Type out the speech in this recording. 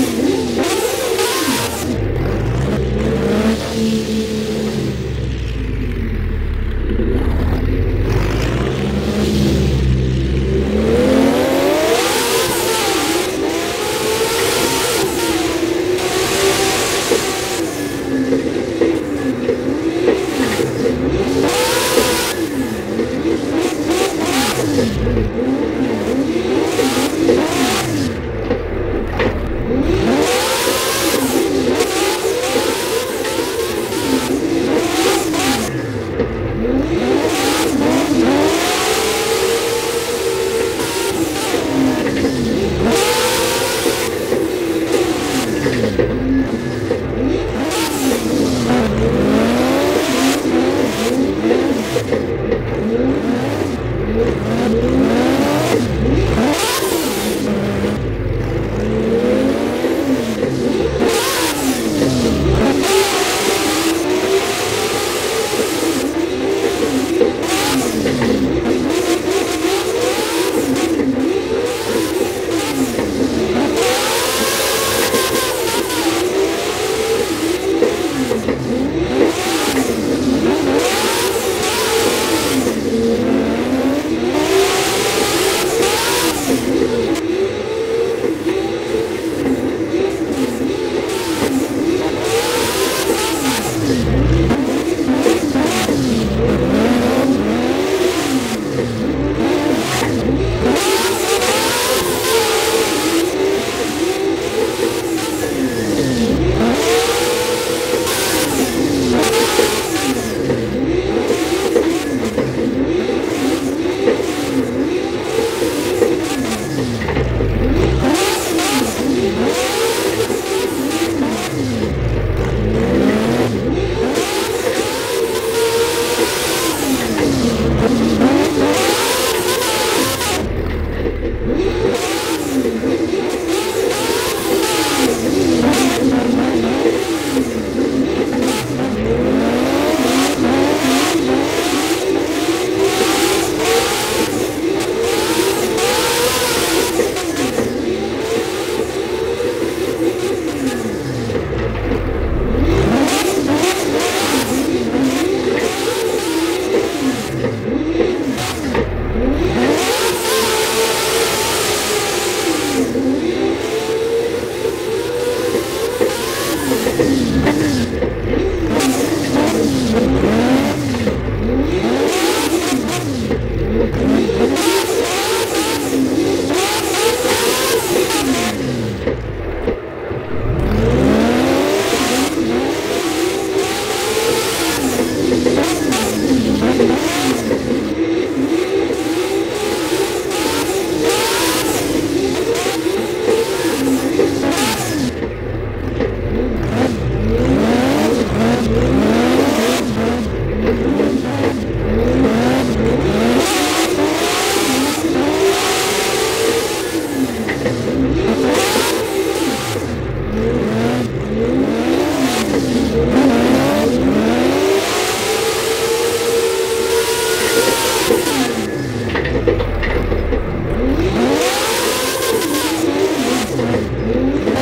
Mm-hmm. Yeah. フフフ。